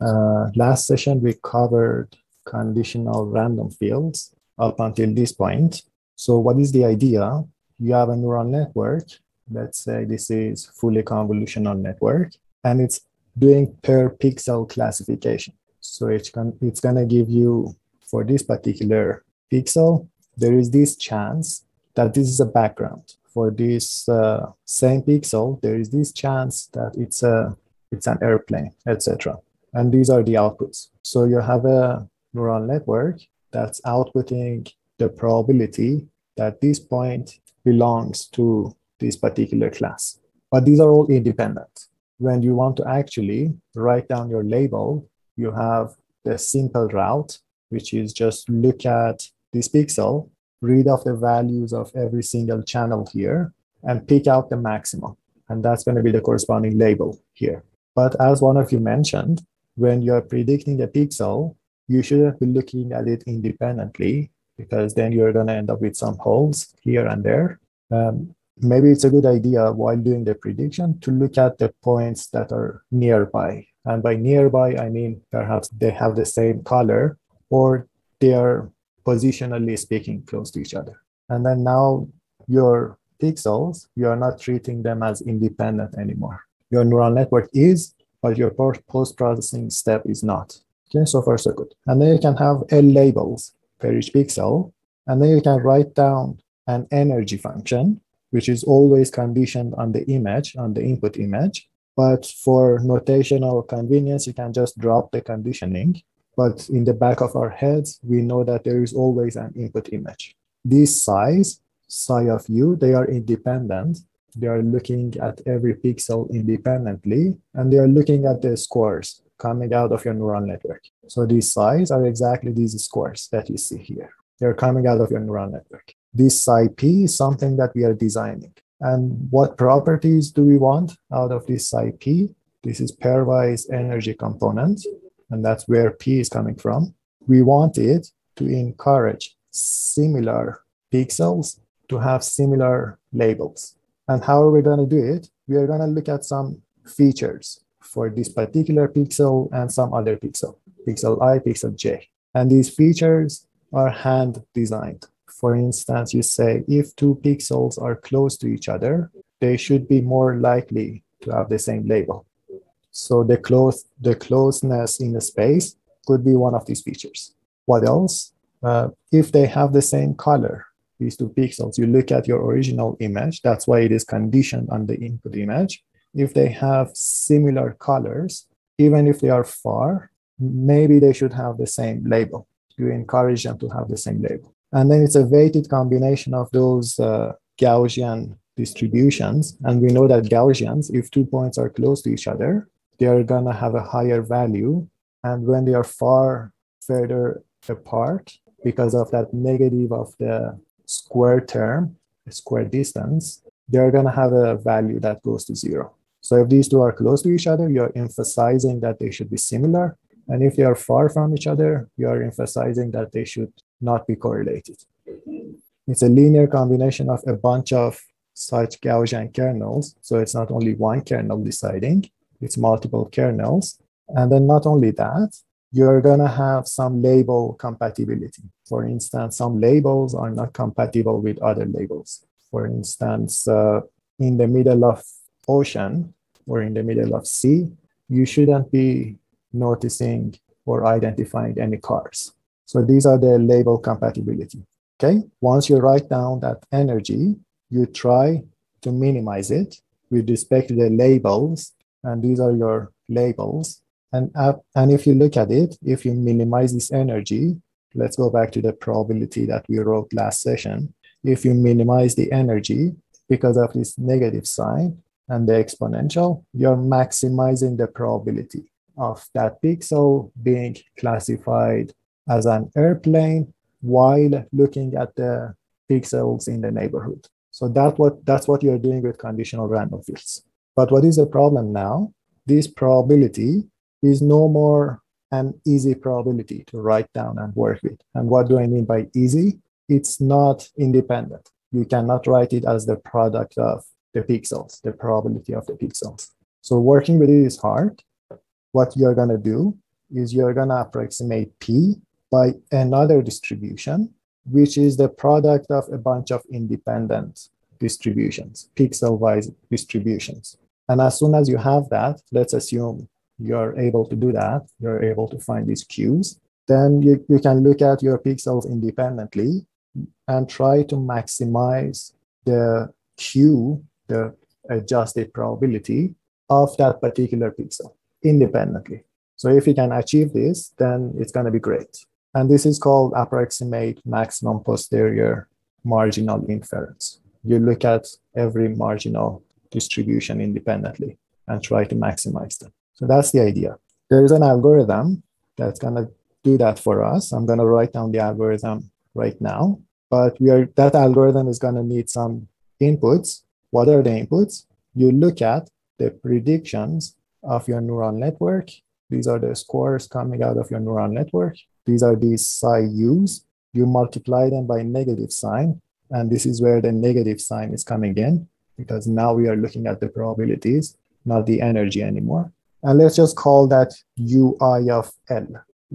Uh, last session, we covered conditional random fields up until this point. So what is the idea? You have a neural network. Let's say this is fully convolutional network, and it's doing per pixel classification. So it's, it's gonna give you, for this particular pixel, there is this chance that this is a background. For this uh, same pixel, there is this chance that it's a it's an airplane, etc. And these are the outputs. So you have a neural network that's outputting the probability that this point belongs to this particular class. But these are all independent. When you want to actually write down your label, you have the simple route, which is just look at this pixel, read off the values of every single channel here, and pick out the maximum. And that's going to be the corresponding label here. But as one of you mentioned, when you're predicting a pixel, you shouldn't be looking at it independently because then you're going to end up with some holes here and there. Um, maybe it's a good idea while doing the prediction to look at the points that are nearby. And by nearby, I mean perhaps they have the same color or they are positionally speaking close to each other. And then now your pixels, you are not treating them as independent anymore. Your neural network is, but your post processing step is not. Okay, so far so good. And then you can have L labels per each pixel. And then you can write down an energy function, which is always conditioned on the image, on the input image. But for notational convenience, you can just drop the conditioning. But in the back of our heads, we know that there is always an input image. This size, psi of u, they are independent. They are looking at every pixel independently, and they are looking at the scores coming out of your neural network. So these psi's are exactly these scores that you see here. They're coming out of your neural network. This psi p is something that we are designing. And what properties do we want out of this psi p? This is pairwise energy component, and that's where p is coming from. We want it to encourage similar pixels to have similar labels. And how are we going to do it? We are going to look at some features for this particular pixel and some other pixel, pixel i, pixel j. And these features are hand designed. For instance, you say if two pixels are close to each other, they should be more likely to have the same label. So the close the closeness in the space could be one of these features. What else? Uh, if they have the same color, these two pixels, you look at your original image. That's why it is conditioned on the input image if they have similar colors, even if they are far, maybe they should have the same label. You encourage them to have the same label. And then it's a weighted combination of those uh, Gaussian distributions. And we know that Gaussians, if two points are close to each other, they are going to have a higher value. And when they are far further apart, because of that negative of the square term, a square distance, they're going to have a value that goes to zero. So if these two are close to each other, you're emphasizing that they should be similar. And if they are far from each other, you're emphasizing that they should not be correlated. It's a linear combination of a bunch of such Gaussian kernels. So it's not only one kernel deciding, it's multiple kernels. And then not only that, you're going to have some label compatibility. For instance, some labels are not compatible with other labels. For instance, uh, in the middle of ocean or in the middle of sea, you shouldn't be noticing or identifying any cars. So these are the label compatibility. Okay. Once you write down that energy, you try to minimize it with respect to the labels. And these are your labels. And, uh, and if you look at it, if you minimize this energy, let's go back to the probability that we wrote last session. If you minimize the energy because of this negative sign, and the exponential, you're maximizing the probability of that pixel being classified as an airplane while looking at the pixels in the neighborhood. So that what, that's what you're doing with conditional random fields. But what is the problem now? This probability is no more an easy probability to write down and work with. And what do I mean by easy? It's not independent. You cannot write it as the product of the pixels, the probability of the pixels. So working with it is hard. What you're going to do, is you're going to approximate P by another distribution, which is the product of a bunch of independent distributions, pixel-wise distributions. And as soon as you have that, let's assume you're able to do that, you're able to find these Qs, then you, you can look at your pixels independently and try to maximize the Q, the adjusted probability of that particular pixel independently. So if you can achieve this, then it's going to be great. And this is called approximate maximum posterior marginal inference. You look at every marginal distribution independently and try to maximize them. So that's the idea. There is an algorithm that's going to do that for us. I'm going to write down the algorithm right now, but we are that algorithm is going to need some inputs. What are the inputs? You look at the predictions of your neural network. These are the scores coming out of your neural network. These are these psi u's. You multiply them by negative sign, and this is where the negative sign is coming in because now we are looking at the probabilities, not the energy anymore. And let's just call that ui of L.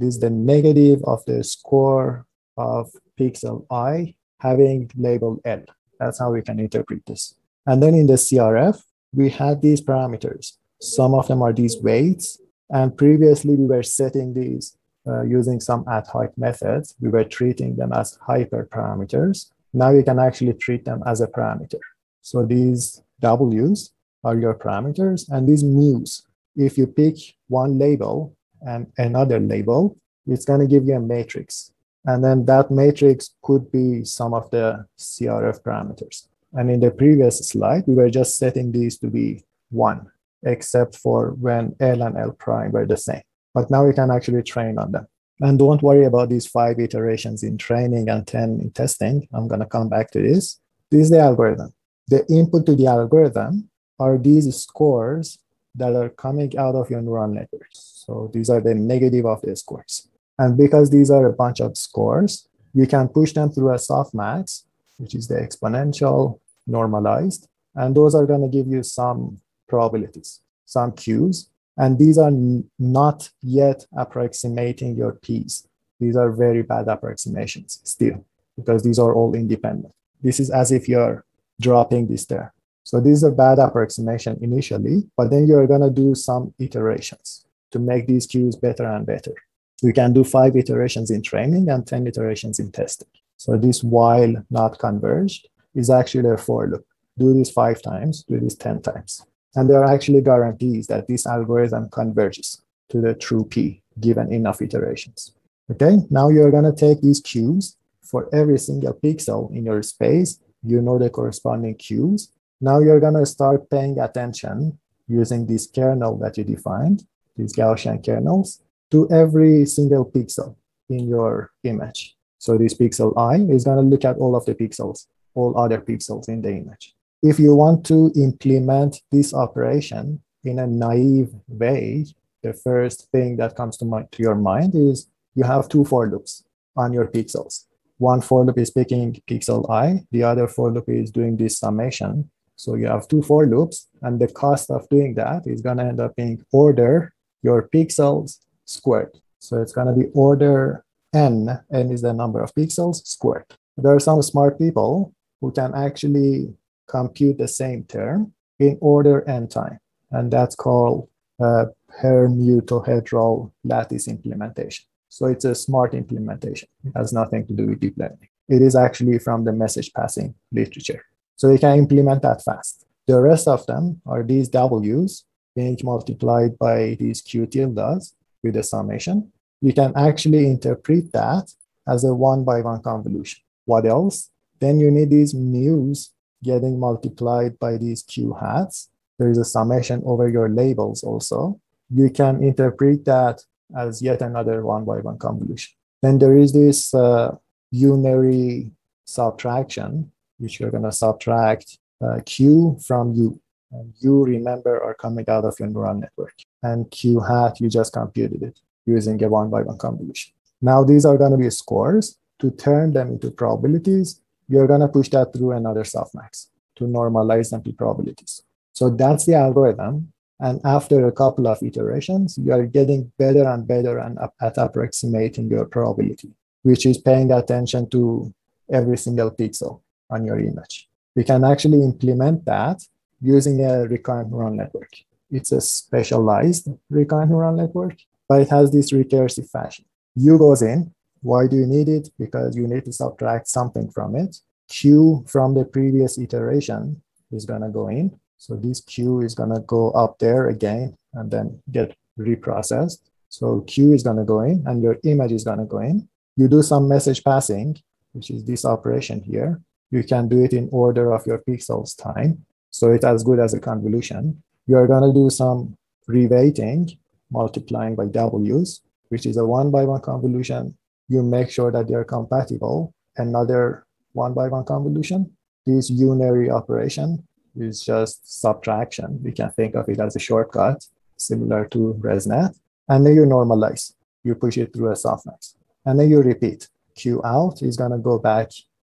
Is the negative of the score of pixel i having label L. That's how we can interpret this. And then in the CRF, we had these parameters. Some of them are these weights. And previously, we were setting these uh, using some ad hoc methods. We were treating them as hyperparameters. Now you can actually treat them as a parameter. So these W's are your parameters, and these mu's, if you pick one label and another label, it's going to give you a matrix. And then that matrix could be some of the CRF parameters. And in the previous slide, we were just setting these to be one, except for when L and L prime were the same. But now we can actually train on them. And don't worry about these five iterations in training and 10 in testing. I'm going to come back to this. This is the algorithm. The input to the algorithm are these scores that are coming out of your neural networks. So these are the negative of the scores. And because these are a bunch of scores, you can push them through a softmax, which is the exponential normalized. And those are going to give you some probabilities, some Qs. And these are not yet approximating your Ps. These are very bad approximations still, because these are all independent. This is as if you're dropping this there. So this is a bad approximation initially, but then you're going to do some iterations to make these Qs better and better. We can do five iterations in training and 10 iterations in testing. So this while not converged is actually a for loop. Do this five times, do this 10 times. And there are actually guarantees that this algorithm converges to the true P given enough iterations. Okay, now you're going to take these Qs for every single pixel in your space. You know the corresponding Qs. Now you're going to start paying attention using this kernel that you defined, these Gaussian kernels, to every single pixel in your image. So this pixel i is going to look at all of the pixels, all other pixels in the image if you want to implement this operation in a naive way, the first thing that comes to, my, to your mind is you have two for loops on your pixels. One for loop is picking pixel i, the other for loop is doing this summation. So you have two for loops, and the cost of doing that is going to end up being order your pixels squared. So it's going to be order n, n is the number of pixels squared. There are some smart people who can actually compute the same term in order n time. And that's called uh, permutohedral lattice implementation. So it's a smart implementation. It has nothing to do with deep learning. It is actually from the message passing literature. So you can implement that fast. The rest of them are these W's being multiplied by these Q tildes with a summation. You can actually interpret that as a one by one convolution. What else? Then you need these mu's getting multiplied by these q hats. There is a summation over your labels also. You can interpret that as yet another one by one convolution. Then there is this uh, unary subtraction, which you're going to subtract uh, q from u. And u, remember, are coming out of your neural network. And q hat, you just computed it using a one by one convolution. Now these are going to be scores. To turn them into probabilities, you're going to push that through another softmax to normalize them to probabilities. So that's the algorithm. And after a couple of iterations, you are getting better and better and at approximating your probability, which is paying attention to every single pixel on your image. We can actually implement that using a recurrent neural network. It's a specialized recurrent neural network, but it has this recursive fashion. U goes in. Why do you need it? Because you need to subtract something from it. Q from the previous iteration is going to go in. So this Q is going to go up there again and then get reprocessed. So Q is going to go in and your image is going to go in. You do some message passing, which is this operation here. You can do it in order of your pixels time. So it's as good as a convolution. You are going to do some reweighting, multiplying by W's, which is a one by one convolution. You make sure that they're compatible. Another one by one convolution. This unary operation is just subtraction. We can think of it as a shortcut, similar to ResNet. And then you normalize. You push it through a softmax. And then you repeat. Q out is going to go back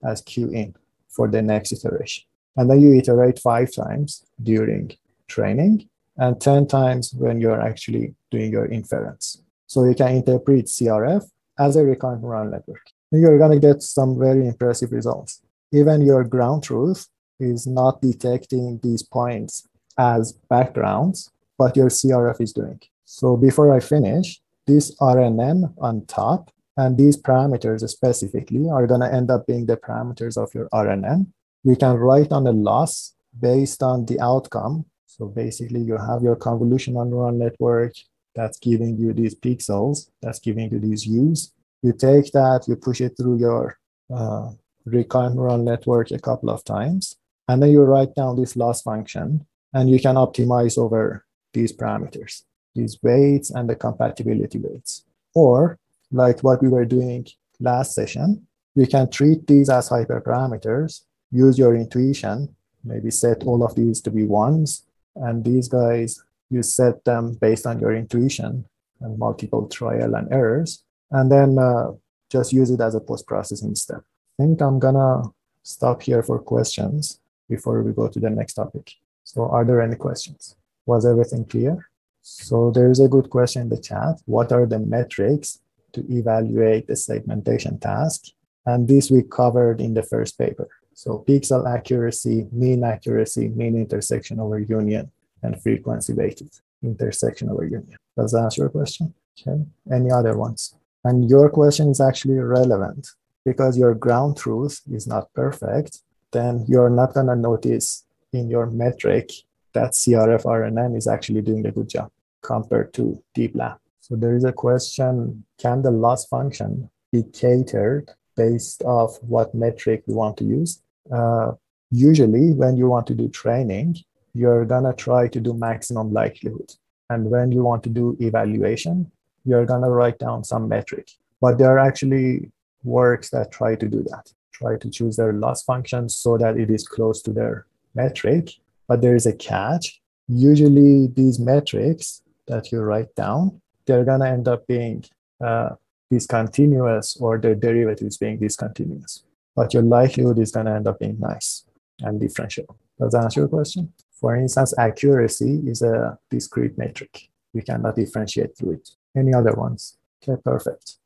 as Q in for the next iteration. And then you iterate five times during training and 10 times when you're actually doing your inference. So you can interpret CRF as a recurrent neural network. And you're going to get some very impressive results. Even your ground truth is not detecting these points as backgrounds, but your CRF is doing. So before I finish, this RNN on top and these parameters specifically are going to end up being the parameters of your RNN. We can write on a loss based on the outcome. So basically, you have your convolutional neural network that's giving you these pixels, that's giving you these U's. You take that, you push it through your uh, recurrent neural network a couple of times, and then you write down this loss function, and you can optimize over these parameters, these weights and the compatibility weights. Or like what we were doing last session, you can treat these as hyperparameters, use your intuition, maybe set all of these to be ones, and these guys, you set them based on your intuition and multiple trial and errors, and then uh, just use it as a post-processing step. I think I'm gonna stop here for questions before we go to the next topic. So are there any questions? Was everything clear? So there is a good question in the chat. What are the metrics to evaluate the segmentation task. And this we covered in the first paper. So pixel accuracy, mean accuracy, mean intersection over union, and frequency weighted intersection over union. Does that answer your question? Okay. Any other ones? And your question is actually relevant because your ground truth is not perfect. Then you're not going to notice in your metric that CRF RNN is actually doing a good job compared to DeepLab. So there is a question, can the loss function be catered based off what metric you want to use? Uh, usually when you want to do training, you're gonna try to do maximum likelihood. And when you want to do evaluation, you're gonna write down some metric. But there are actually works that try to do that, try to choose their loss function so that it is close to their metric. But there is a catch. Usually these metrics that you write down they're going to end up being uh, discontinuous or their derivatives being discontinuous. But your likelihood is going to end up being nice and differential. Does that answer your question? For instance, accuracy is a discrete metric. We cannot differentiate through it. Any other ones? Okay, perfect.